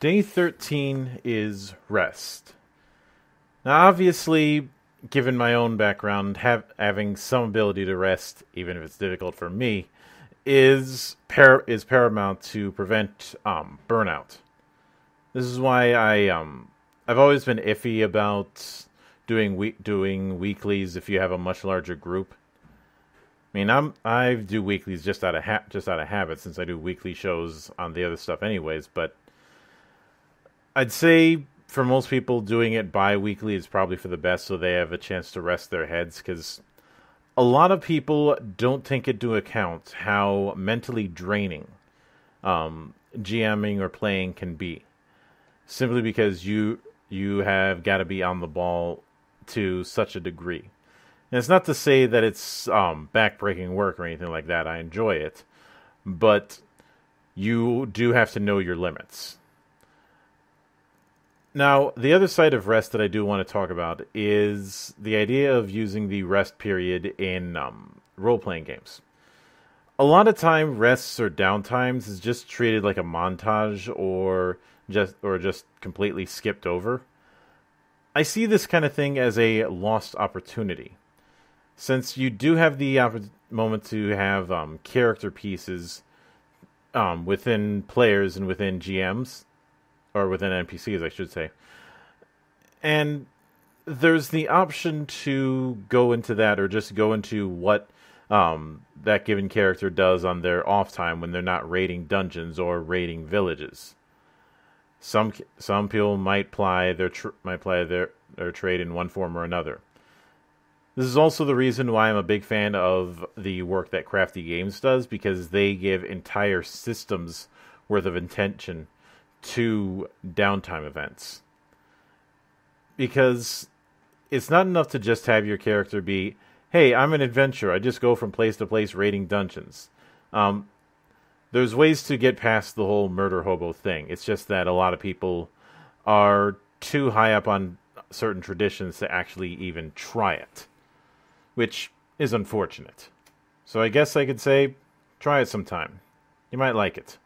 Day 13 is rest. Now, obviously, given my own background, have, having some ability to rest, even if it's difficult for me, is par- is paramount to prevent um, burnout. This is why I um I've always been iffy about doing week doing weeklies if you have a much larger group. I mean, I'm I do weeklies just out of ha- just out of habit since I do weekly shows on the other stuff anyways, but I'd say for most people doing it bi-weekly is probably for the best so they have a chance to rest their heads cuz a lot of people don't take into account how mentally draining um, GMing or playing can be simply because you you have got to be on the ball to such a degree. And it's not to say that it's um, backbreaking work or anything like that. I enjoy it, but you do have to know your limits. Now, the other side of rest that I do want to talk about is the idea of using the rest period in um, role playing games. A lot of time, rests or downtimes is just treated like a montage or just or just completely skipped over. I see this kind of thing as a lost opportunity, since you do have the moment to have um, character pieces um, within players and within GMs, or within NPCs, I should say, and there's the option to go into that or just go into what um, that given character does on their off time when they're not raiding dungeons or raiding villages. Some some people might ply their might ply their their trade in one form or another. This is also the reason why I'm a big fan of the work that Crafty Games does because they give entire systems worth of intention to downtime events. Because it's not enough to just have your character be, "Hey, I'm an adventurer. I just go from place to place raiding dungeons." Um, there's ways to get past the whole murder hobo thing. It's just that a lot of people are too high up on certain traditions to actually even try it, which is unfortunate. So I guess I could say try it sometime. You might like it.